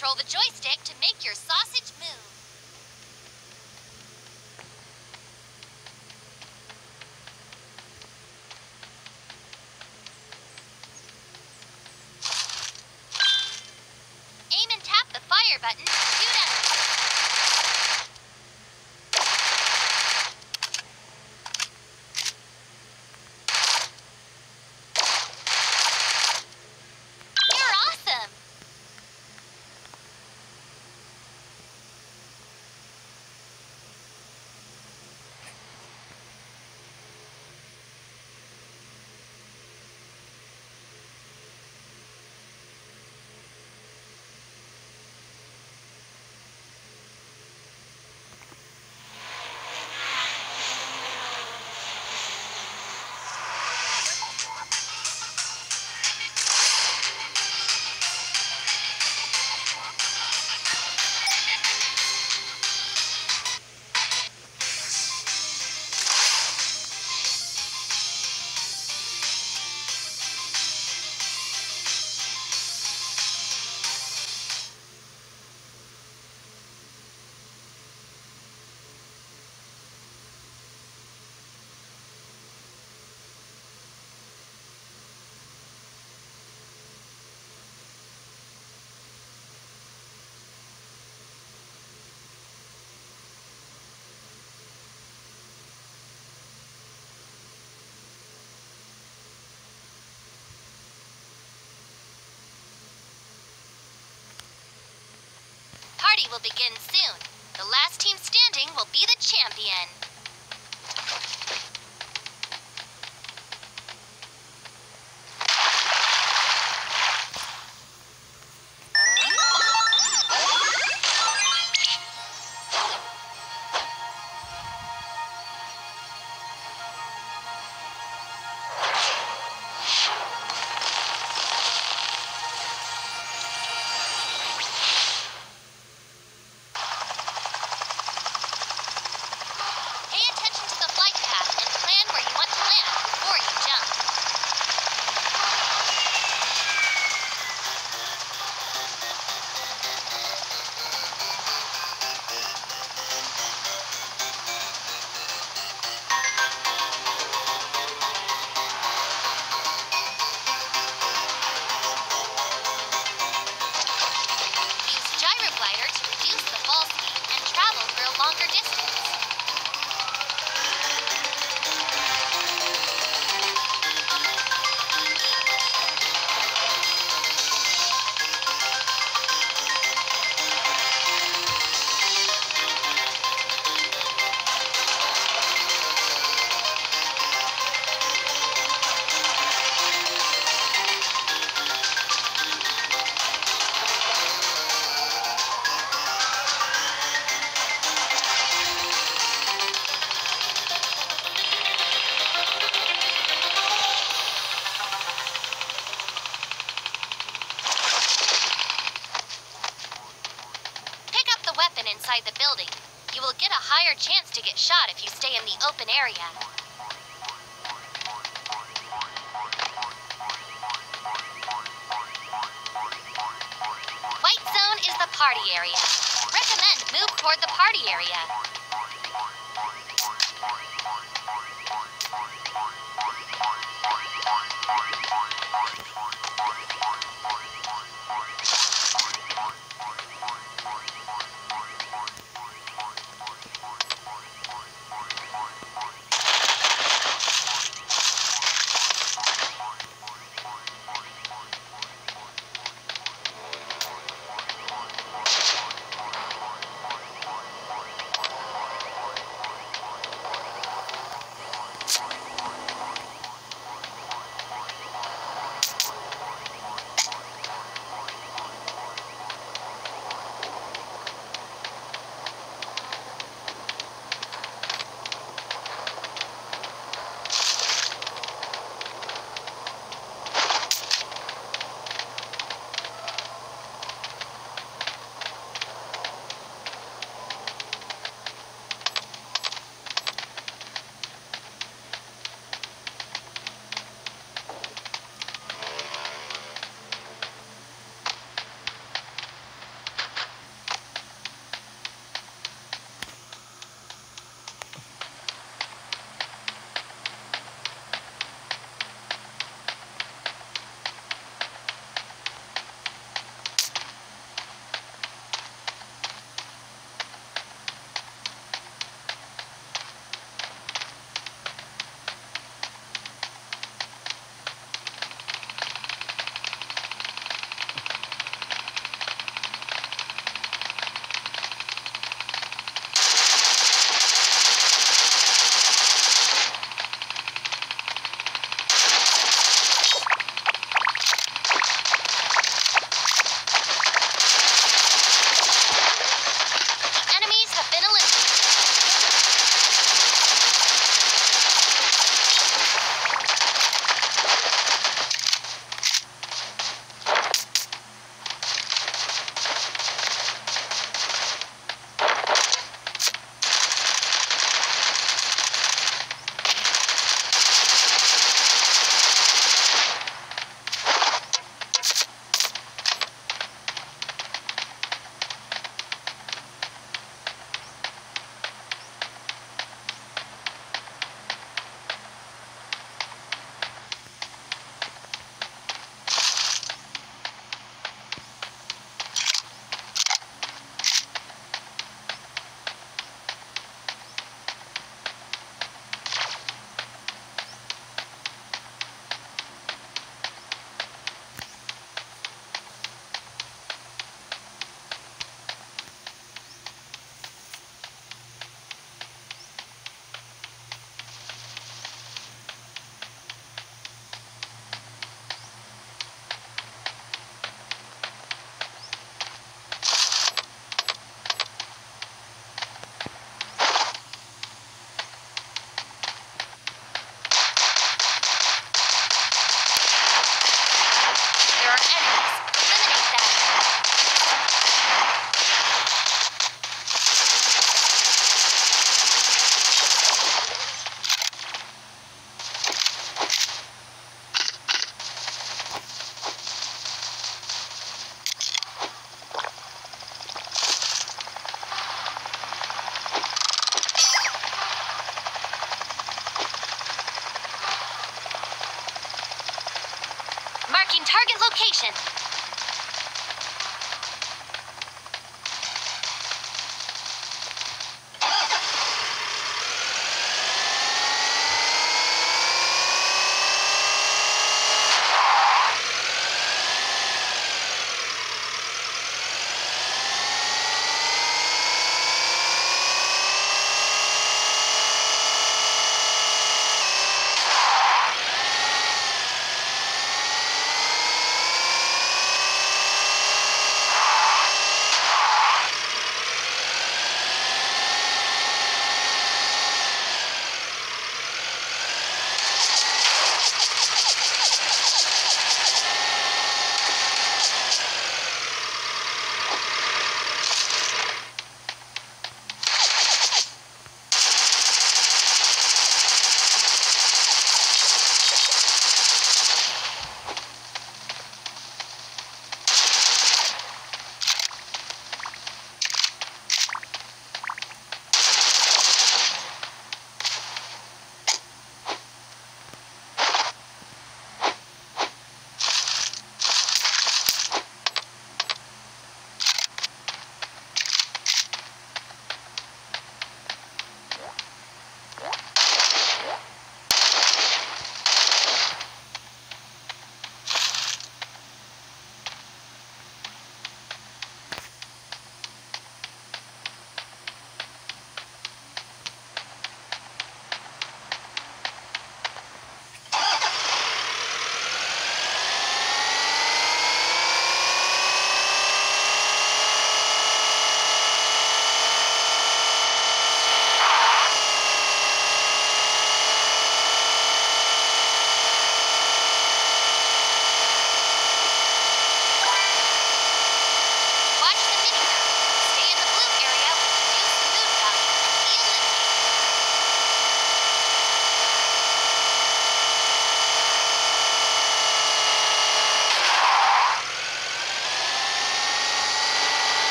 Control the joystick to make your sausage move. Will begin soon. The last team standing will be the champion. Inside the building. You will get a higher chance to get shot if you stay in the open area. White zone is the party area. Recommend move toward the party area.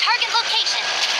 Target location.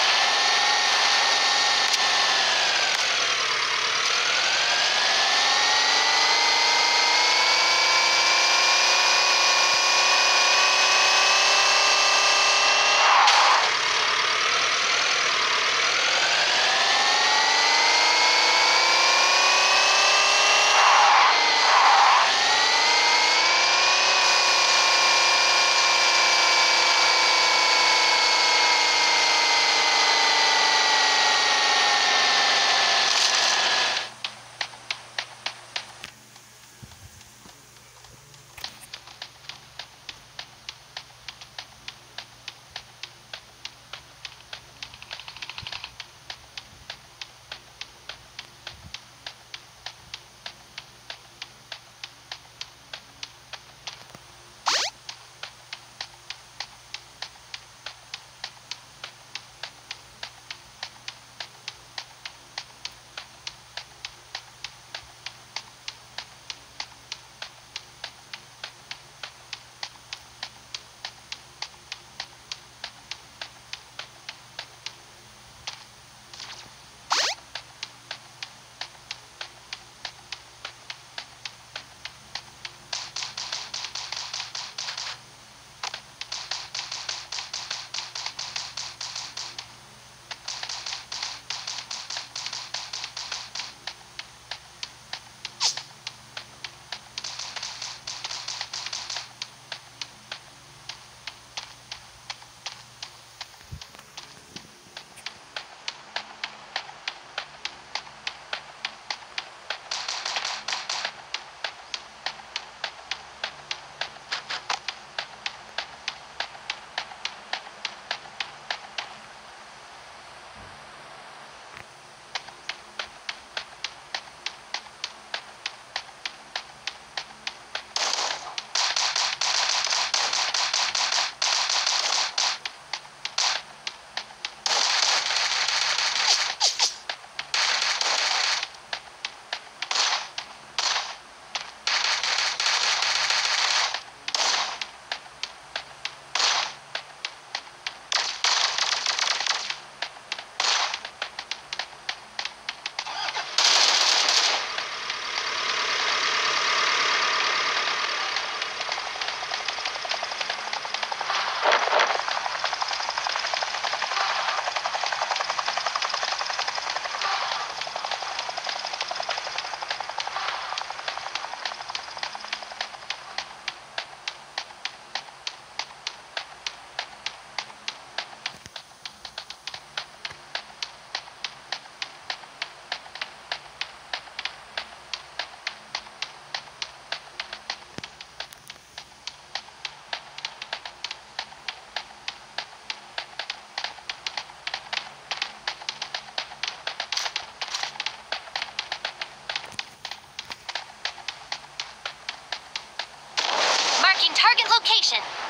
Target location.